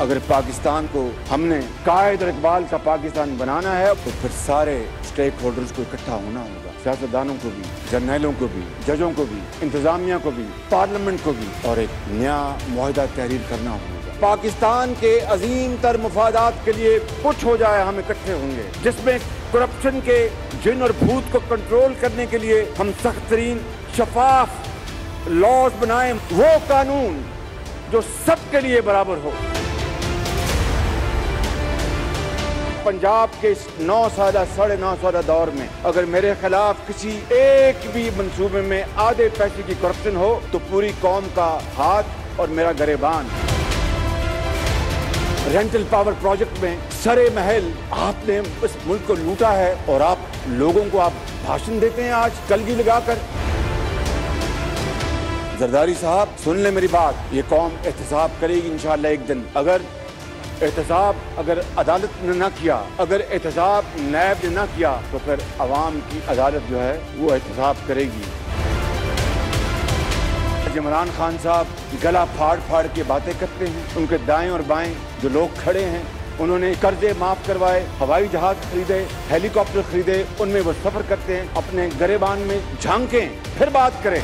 अगर पाकिस्तान को हमने कायद इकबाल का पाकिस्तान बनाना है तो फिर सारे स्टेक होल्डर्स को इकट्ठा होना होगा। सियासतदानों को भी, जर्नैलों को भी, जजों को भी, इंतजामिया को भी, पार्लियामेंट को भी, और एक नया माहिदा तहरीर करना होगा। पाकिस्तान के अजीम तर मफादात के लिए कुछ हो जाए, हम इकट्ठे होंगे, जिसमें करप्शन के जिन और भूत को कंट्रोल करने के लिए हम सख्त तरीन, शफाफ लॉज बनाए, वो कानून जो सबके लिए बराबर हो। पंजाब के इस नौ साल साढ़े नौ साल दौर में अगर मेरे खिलाफ किसी एक भी मंसूबे में आधे पैसे की करप्शन हो तो पूरी कौम का हाथ और मेरा गरेबान। रेंटल पावर प्रोजेक्ट में सरे महल आपने इस मुल्क को लूटा है और आप लोगों को आप भाषण देते हैं आज कलगी लगाकर। जरदारी साहब, सुन ले मेरी बात, ये कौम एहतसाब करेगी इंशाल्लाह एक दिन। अगर एहतसाब अगर अदालत ने ना किया, अगर एहतसाब नैब ने ना किया तो फिर अवाम की अदालत जो है, वो एहतसाब करेगी। इमरान खान साहब गला फाड़ फाड़ के बातें करते हैं। उनके दाएँ और बाएँ जो लोग खड़े हैं, उन्होंने कर्जे माफ़ करवाए, हवाई जहाज़ खरीदे, हेलीकॉप्टर खरीदे, उनमें वो सफ़र करते हैं, अपने गरेबान में झांकें, फिर बात करें।